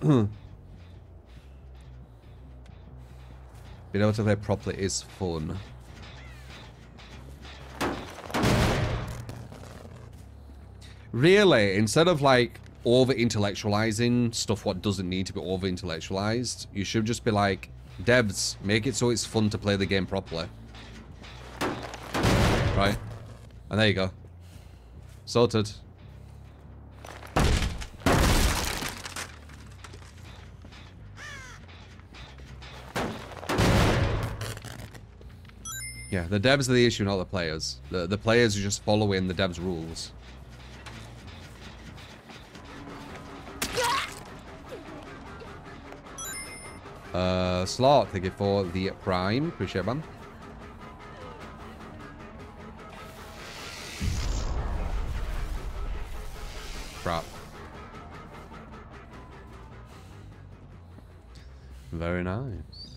Being able to play properly is fun. Really, instead of like over intellectualizing stuff what doesn't need to be over intellectualized, you should just be like, devs, make it so it's fun to play the game properly. Right? And there you go. Sorted. Yeah, the devs are the issue, not the players. The, the players are just following the devs' rules. Uh, Slot, thank you for the prime. Appreciate it, man. Crap. Very nice.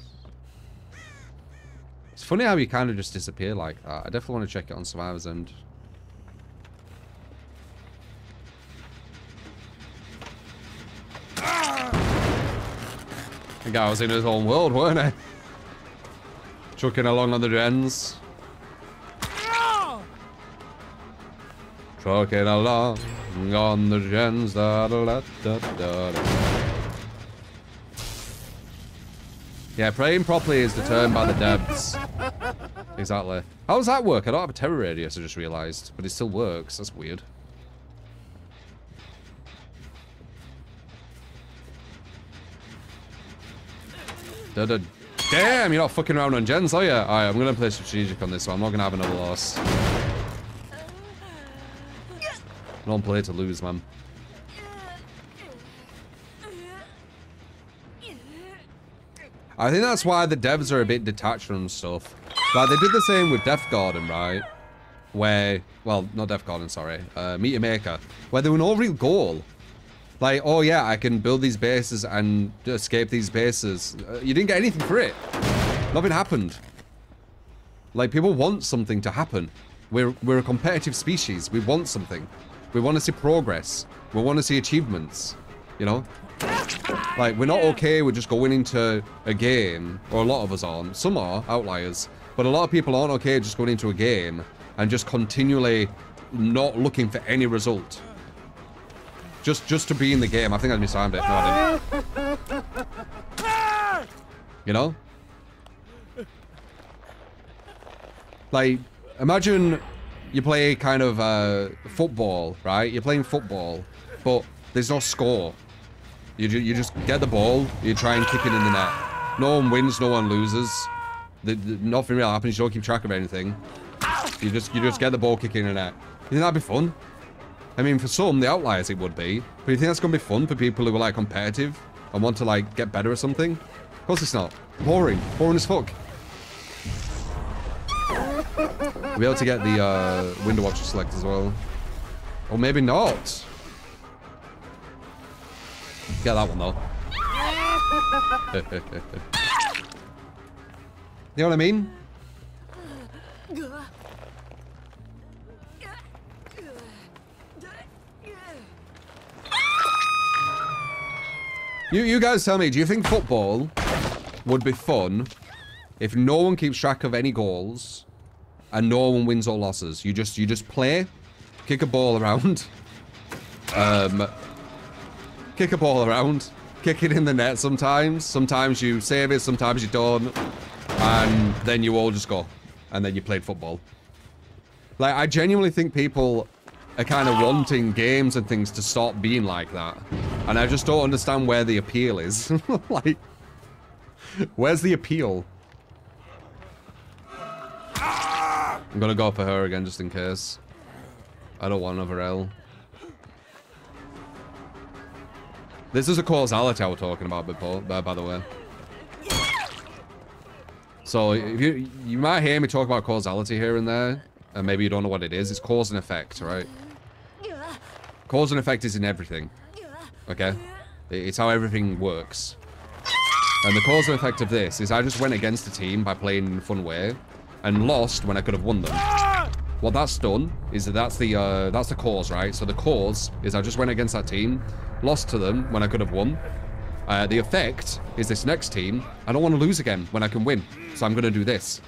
Funny how you kind of just disappear like that. I definitely want to check it on Survivor's End. The guy was in his own world, weren't he? Chucking along on the gens. Trucking along on the gens. Da, da, da, da, da, da. Yeah, playing properly is determined by the devs. Exactly. How does that work? I don't have a terror radius, I just realised. But it still works. That's weird. Da -da. Damn, you're not fucking around on gens, are you? Alright, I'm gonna play strategic on this one. I'm not gonna have another loss. Don't play to lose, man. I think that's why the devs are a bit detached from stuff. Like, they did the same with Deathgarden, right? Where, well, not Deathgarden, sorry. Uh, Meet Your Maker. Where there were no real goal. Like, oh yeah, I can build these bases and escape these bases. Uh, you didn't get anything for it. Nothing happened. Like, people want something to happen. We're, we're a competitive species. We want something. We want to see progress. We want to see achievements. You know? Like, we're not okay with just going into a game, or a lot of us aren't. Some are, outliers. But a lot of people aren't okay just going into a game and just continually not looking for any result. Just just to be in the game. I think I mistimed it. No, I didn't. You know? Like, imagine you play kind of uh, football, right? You're playing football, but there's no score. You, you just get the ball, you try and kick it in the net. No one wins, no one loses. The, the, nothing really happens, you don't keep track of anything. You just you just get the ball kicking in the net. You think that'd be fun? I mean, for some, the outliers it would be. But you think that's going to be fun for people who are, like, competitive and want to, like, get better at something? Of course it's not. Boring. Boring as fuck. We'll be able to get the uh, window watcher select as well. Or maybe not. Get that one, though. you know what I mean? You, you guys tell me, do you think football would be fun if no one keeps track of any goals and no one wins or losses? You just you just play, kick a ball around, um, kick a ball around, kick it in the net sometimes. Sometimes you save it, sometimes you don't, and then you all just go, and then you played football. Like I genuinely think people are kind of wanting games and things to stop being like that. And I just don't understand where the appeal is. like, where's the appeal? I'm gonna go for her again just in case. I don't want another L. This is a causality I was talking about before, by the way. So, you you might hear me talk about causality here and there, and maybe you don't know what it is. It's cause and effect, right? Cause and effect is in everything. Okay? It's how everything works. And the cause and effect of this is I just went against the team by playing in a fun way and lost when I could have won them. What that's done is that that's the uh, that's the cause, right? So the cause is I just went against that team, lost to them when I could have won. Uh, the effect is this next team. I don't want to lose again when I can win, so I'm going to do this.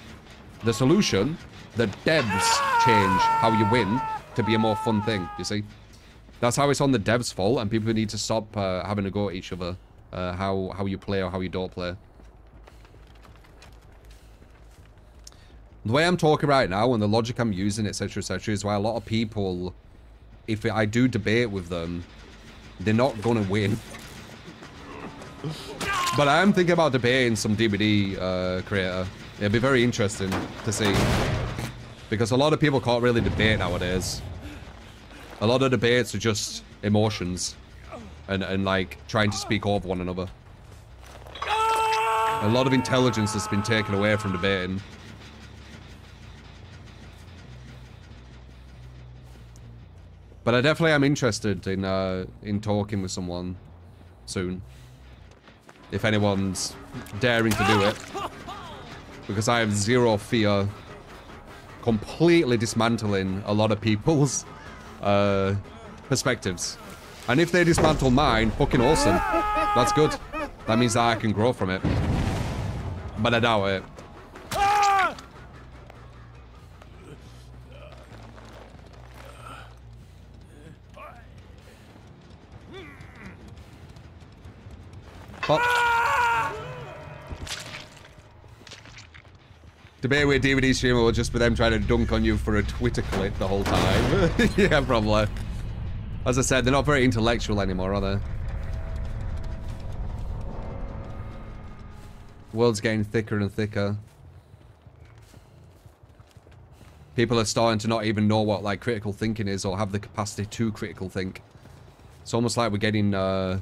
The solution, the devs change how you win to be a more fun thing. You see, that's how it's on the devs' fault, and people need to stop uh, having to go at each other. Uh, how how you play or how you don't play. The way I'm talking right now and the logic I'm using, etc., etc., is why a lot of people, if I do debate with them, they're not gonna win. But I am thinking about debating some DBD uh, creator. It'd be very interesting to see. Because a lot of people can't really debate nowadays. A lot of debates are just emotions. And, and like, trying to speak over one another. A lot of intelligence has been taken away from debating. But I definitely am interested in uh, in talking with someone soon if anyone's daring to do it. Because I have zero fear completely dismantling a lot of people's uh, perspectives. And if they dismantle mine, fucking awesome. That's good. That means that I can grow from it. But I doubt it. Pop. Debate with DBD streamer will just be them trying to dunk on you for a Twitter clip the whole time. yeah, probably. As I said, they're not very intellectual anymore, are they? World's getting thicker and thicker. People are starting to not even know what like critical thinking is or have the capacity to critical think. It's almost like we're getting uh,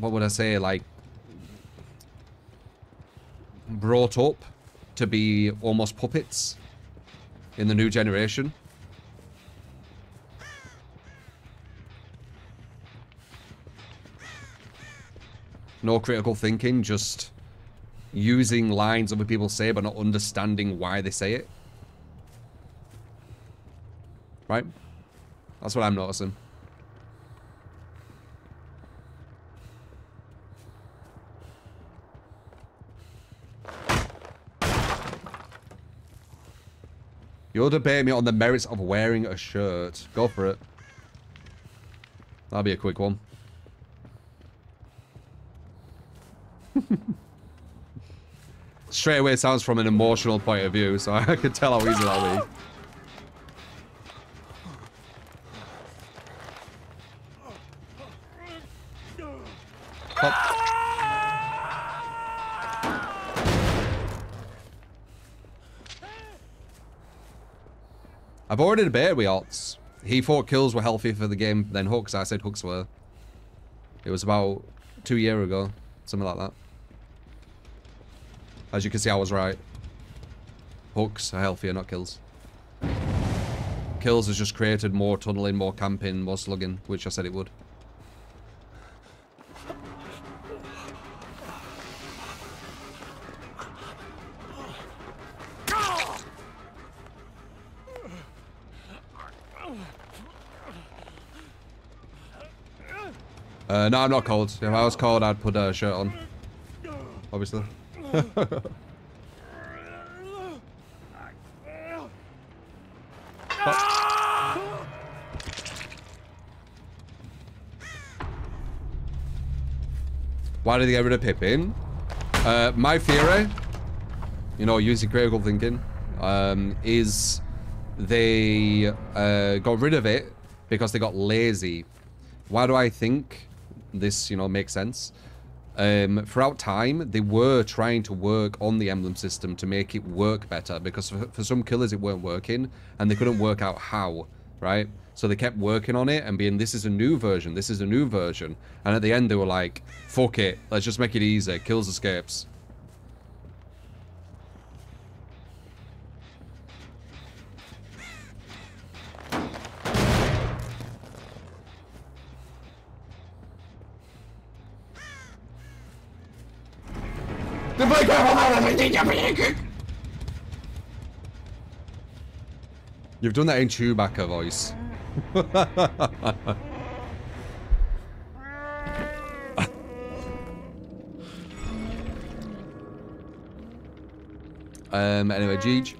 what would I say, like, brought up to be almost puppets in the new generation. No critical thinking, just using lines other people say but not understanding why they say it. Right? That's what I'm noticing. You'll debate me on the merits of wearing a shirt. Go for it. That'll be a quick one. Straight away sounds from an emotional point of view, so I could tell how easy that'll be. I've already debated with Otz. He thought kills were healthy for the game than hooks. I said hooks were. It was about two year ago. Something like that. As you can see, I was right. Hooks are healthier, not kills. Kills has just created more tunneling, more camping, more slugging, which I said it would. Uh, no, I'm not cold. If I was cold, I'd put a shirt on. Obviously. Why did they get rid of pipping? Uh, my theory, you know, using critical thinking, um, is they uh, got rid of it because they got lazy. Why do I think this, you know, makes sense. Um, throughout time, they were trying to work on the emblem system to make it work better because for, for some killers it weren't working and they couldn't work out how, right? So they kept working on it and being, this is a new version, this is a new version. And at the end they were like, fuck it, let's just make it easy, kills escapes. You've done that in Chewbacca voice. um, anyway, Jeej.